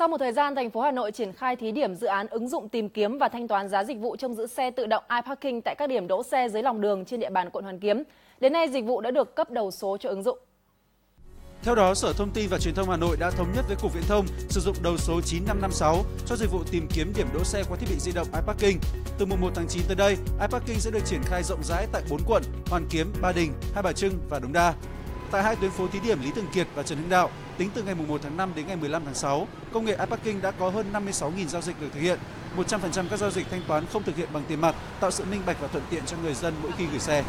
Sau một thời gian, thành phố Hà Nội triển khai thí điểm dự án ứng dụng tìm kiếm và thanh toán giá dịch vụ trông giữ xe tự động iParking tại các điểm đỗ xe dưới lòng đường trên địa bàn quận Hoàn Kiếm. Đến nay, dịch vụ đã được cấp đầu số cho ứng dụng. Theo đó, Sở Thông tin và Truyền thông Hà Nội đã thống nhất với Cục Viễn thông sử dụng đầu số 9556 cho dịch vụ tìm kiếm điểm đỗ xe qua thiết bị di động iParking. Từ mùng 1 tháng 9 tới đây, iParking sẽ được triển khai rộng rãi tại 4 quận: Hoàn Kiếm, Ba Đình, Hai Bà Trưng và Đống Đa. Tại hai tuyến phố thí điểm Lý Thường Kiệt và Trần Hưng Đạo, tính từ ngày 1 tháng 5 đến ngày 15 tháng 6, công nghệ iParking đã có hơn 56.000 giao dịch được thực hiện. 100% các giao dịch thanh toán không thực hiện bằng tiền mặt, tạo sự minh bạch và thuận tiện cho người dân mỗi khi gửi xe.